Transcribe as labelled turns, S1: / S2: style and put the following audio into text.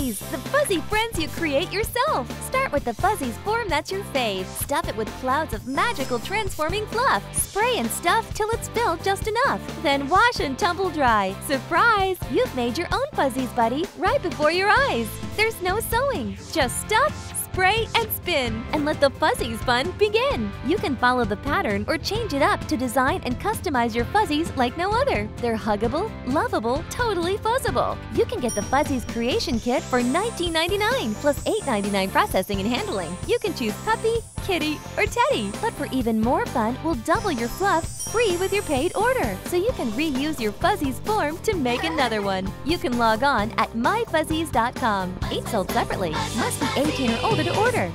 S1: fuzzy friends you create yourself. Start with the Fuzzeez form that's your fave. Stuff it with clouds of magical transforming fluff. Spray and stuff till it's filled just enough. Then wash and tumble dry. Surprise! You've made your own Fuzzeez, buddy, right before your eyes. There's no sewing, just stuff, spray, and spin, and let the Fuzzeez fun begin. You can follow the pattern or change it up to design and customize your Fuzzeez like no other. They're huggable, lovable, totally fuzzable. You can get the Fuzzeez Creation Kit for $19.99 plus $8.99 processing and handling. You can choose puppy, kitty, or teddy. But for even more fun, we'll double your fluff free with your paid order, so you can reuse your Fuzzeez form to make another one. You can log on at myfuzzeez.com. Each sold separately. Must be 18 or older to order.